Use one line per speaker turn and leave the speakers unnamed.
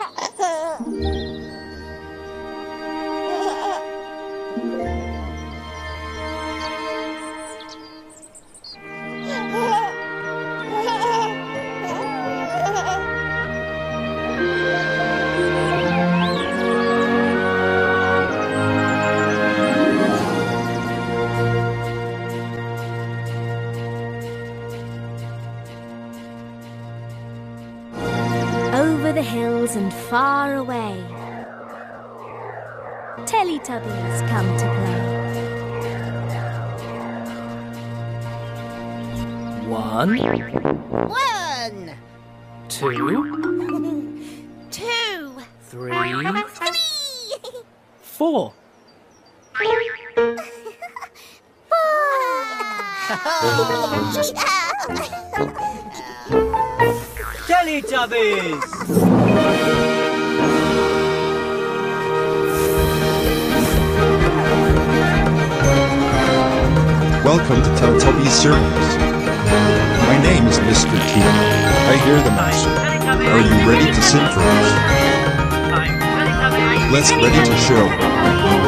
啊 哈 Over the hills and far away, Teletubbies come to play.
One,
One,
two,
two,
three,
three,
four. Teletubbies!
Welcome to Teletubbies Circus. My name is Mr. T. I hear the master. Are you ready to sing for us? Let's ready to show.